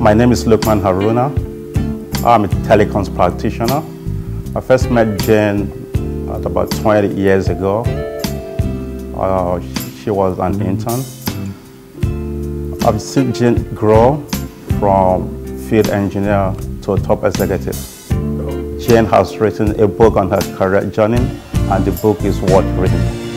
My name is Lukman Haruna. I'm a telecoms practitioner. I first met Jane about 20 years ago. Uh, she was an intern. I've seen Jane grow from field engineer to a top executive. Jane has written a book on her career journey and the book is worth reading.